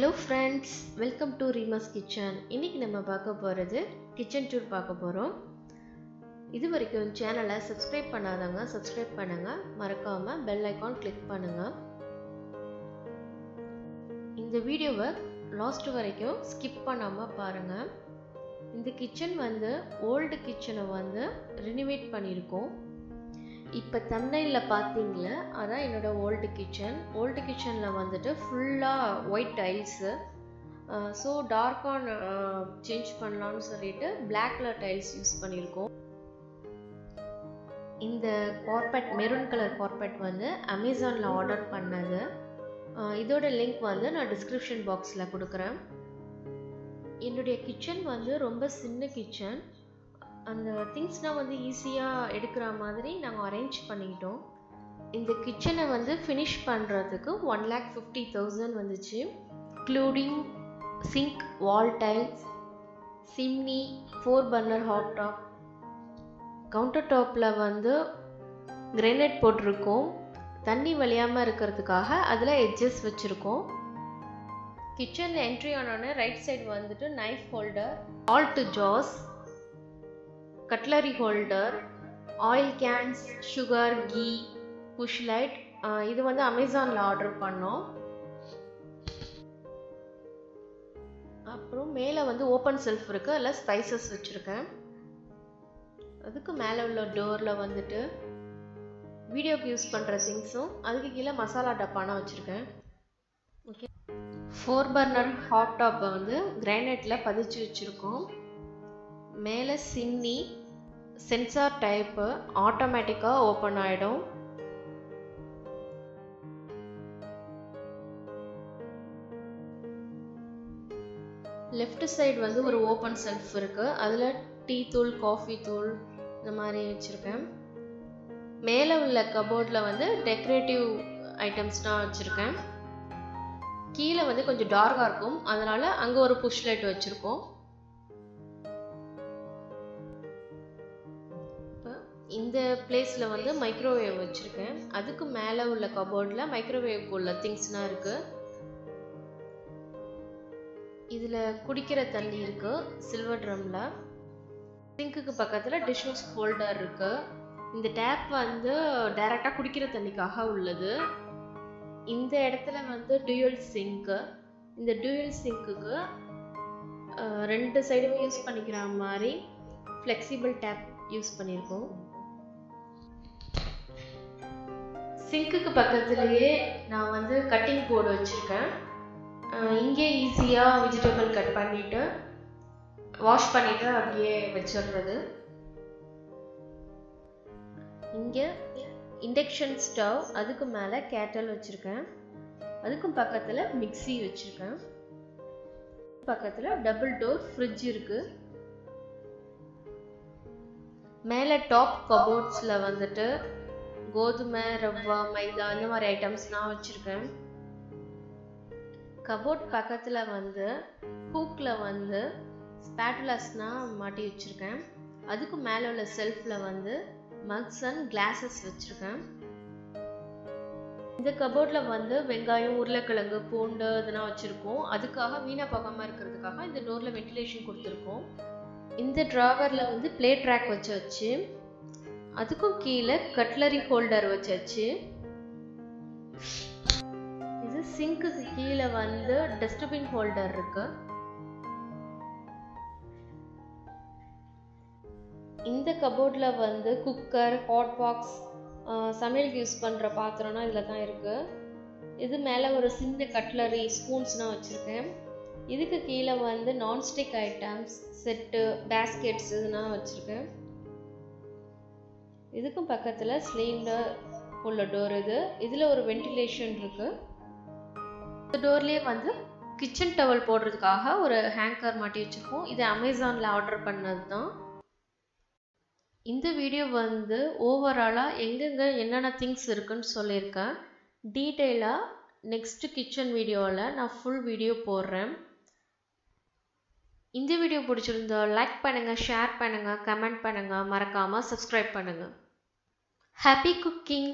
Hello friends welcome to Reema's kitchen இன்றைக்கி நம்ம பார்க்க போகிறது கிச்சன் டூர் பார்க்க போகிறோம் இது வரைக்கும் சேனலை சப்ஸ்கிரைப் பண்ணாதவங்க சப்ஸ்கிரைப் பண்ணுங்கள் மறக்காமல் பெல் ஐக்கான் கிளிக் பண்ணுங்கள் இந்த வீடியோவை லாஸ்ட் வரைக்கும் ஸ்கிப் பண்ணாமல் பாருங்கள் இந்த கிச்சன் வந்து ஓல்டு கிச்சனை வந்து ரினிவேட் பண்ணியிருக்கோம். இப்போ தமிழில் பார்த்தீங்களே அதான் என்னோடய ஓல்டு கிச்சன் ஓல்டு கிச்சனில் வந்துட்டு ஃபுல்லாக ஒயிட் டைல்ஸு ஸோ டார்க்கான சேஞ்ச் பண்ணலான்னு சொல்லிட்டு பிளாக் கலர் டைல்ஸ் யூஸ் பண்ணியிருக்கோம். இந்த கார்பெட் மெரூன் கலர் கார்பெட் வந்து அமேசானில் ஆர்டர் பண்ணது. இதோட லிங்க் வந்து நான் டிஸ்கிரிப்ஷன் பாக்ஸில் கொடுக்குறேன். என்னுடைய கிச்சன் வந்து ரொம்ப சின்ன கிச்சன் அந்த திங்ஸ்னால் வந்து ஈஸியாக எடுக்கிற மாதிரி நாங்கள் அரேஞ்ச் பண்ணிக்கிட்டோம் இந்த கிச்சனை வந்து ஃபினிஷ் பண்ணுறதுக்கு ஒன் லேக் ஃபிஃப்டி தௌசண்ட் வந்துச்சு. Including sink wall tiles chimney four burner hob top counter டாப்பில் வந்து கிரேனைட் போட்டிருக்கோம். தண்ணி வழியாமல் இருக்கிறதுக்காக அதில் எட்ஜஸ் வச்சுருக்கோம். கிச்சனில் என்ட்ரி ஆனோடனே ரைட் சைடு வந்துட்டு நைஃப் ஹோல்டர் ஆல்ட்டு ஜாஸ் cutlery holder oil cans sugar key push light இது வந்து அமேசானில் ஆர்டர் பண்ணோம். அப்புறம் மேலே வந்து ஓப்பன் செல்ஃப் இருக்குது அதில் ஸ்பைசஸ் வச்சுருக்கேன். அதுக்கு மேலே உள்ள டோரில் வந்துட்டு வீடியோக்கு யூஸ் பண்ணுற திங்ஸும் அதுக்கு கீழே மசாலா டப்பானா வச்சுருக்கேன். ஓகே ஃபோர் பர்னர் ஹாட் டாப்பை வந்து கிரானைட்டில் பதிச்சு வச்சுருக்கோம். மேலே சின்னி சென்சார் டைப்பு ஆட்டோமேட்டிக்காக ஓப்பன் ஆகிடும் லெஃப்ட் சைடு வந்து ஒரு ஓப்பன் செல்ஃப் இருக்குது அதில் டீ தூள் காஃபி தூள் இந்த மாதிரி வச்சுருக்கேன். மேலே உள்ள கபோர்டில் வந்து டெக்கரேட்டிவ் ஐட்டம்ஸ்னால் வச்சுருக்கேன். கீழே வந்து கொஞ்சம் டார்க்காக இருக்கும். அதனால் அங்கே ஒரு புஷ் லைட் வச்சுருக்கோம். இந்த பிளேஸில் வந்து மைக்ரோவேவ் வச்சுருக்கேன். அதுக்கு மேலே உள்ள கபோர்டில் மைக்ரோவேவ்க்கு உள்ள திங்ஸ்லாம் இருக்குது இதில் குடிக்கிற தண்ணி இருக்குது சில்வர் ட்ரம்மில் சிங்க்குக்கு பக்கத்தில் டிஷ்வாஷ் ஹோல்டர் இருக்குது இந்த டேப் வந்து டைரெக்டாக குடிக்கிற தண்ணிக்காக உள்ளது. இந்த இடத்துல வந்து டியூயல் சிங்க்கு இந்த டியூயல் சிங்க்குக்கு ரெண்டு சைடுமே யூஸ் பண்ணிக்கிற மாதிரி ஃப்ளெக்சிபிள் டேப் யூஸ் பண்ணியிருக்கோம். சிங்க்குக்கு பக்கத்துலேயே நான் வந்து கட்டிங் போர்டு வச்சுருக்கேன். இங்கே ஈஸியாக வெஜிடபிள் கட் பண்ணிவிட்டு வாஷ் பண்ணிவிட்டு அப்படியே வச்சிடுறது. இங்கே இண்டக்ஷன் ஸ்டவ் அதுக்கு மேலே கேட்டல் வச்சுருக்கேன். அதுக்கும் பக்கத்தில் மிக்சி வச்சுருக்கேன். பக்கத்தில் டபுள் டோர் ஃப்ரிட்ஜ் இருக்குது மேலே டாப் கபோர்ட்ஸில் வந்துட்டு கோதுமை ரவ்வா மைதா இந்த மாதிரி ஐட்டம்ஸ்லாம் வச்சுருக்கேன். கபோர்ட் பக்கத்தில் வந்து ஹூக்கில் வந்து ஸ்பேட்டுலாஸ்னால் மாட்டி வச்சுருக்கேன். அதுக்கு மேலே உள்ள செல்ஃபில் வந்து மக்ஸ் அண்ட் கிளாஸஸ் வச்சுருக்கேன். இந்த கபோர்டில் வந்து வெங்காயம் உருளைக்கிழங்கு பூண்டு இதெல்லாம் வச்சுருக்கோம். அதுக்காக வீணாக போகாமல் இருக்கிறதுக்காக இந்த டோரில் வென்டிலேஷன் கொடுத்துருக்கோம். இந்த ட்ராவரில் வந்து பிளே ட்ராக் வச்சு வச்சு அதுக்கும் கீழே கட்லரி ஹோல்டர் வச்சாச்சு. இது சிங்க்குக்கு கீழே வந்து டஸ்ட்பின் ஹோல்டர் இருக்கு. இந்த கபோர்டில் வந்து குக்கர் ஹாட் பாக்ஸ் சமையலுக்கு யூஸ் பண்ணுற பாத்திரம்னா இதில் தான் இருக்குது இது மேலே ஒரு சின்ன கட்லரி ஸ்பூன்ஸ்னால் வச்சுருக்கேன். இதுக்கு கீழே வந்து நான்ஸ்டிக் ஐட்டம்ஸ் செட்டு பேஸ்கெட்ஸ் இதுனா வச்சுருக்கேன். இதுக்கும் பக்கத்தில் ஸ்லீவ்ல உள்ள டோர் இது. இதில் ஒரு வென்டிலேஷன் இருக்குது இந்த டோர்லேயே வந்து கிச்சன் டவல் போடுறதுக்காக ஒரு ஹேங்கர் மாட்டி வச்சுருக்கோம். இது அமேசானில் ஆர்டர் பண்ணது தான் இந்த வீடியோ வந்து ஓவராலாக எங்கெங்கே என்னென்ன திங்ஸ் இருக்குன்னு சொல்லியிருக்கேன். டீட்டெயிலாக நெக்ஸ்ட்டு கிச்சன் வீடியோவில் நான் ஃபுல் வீடியோ போடுறேன். இந்த வீடியோ பிடிச்சிருந்தா லைக் பண்ணுங்கள் ஷேர் பண்ணுங்கள் கமெண்ட் பண்ணுங்கள் மறக்காமல் சப்ஸ்கிரைப் பண்ணுங்கள் ஹாப்பி குக்கிங்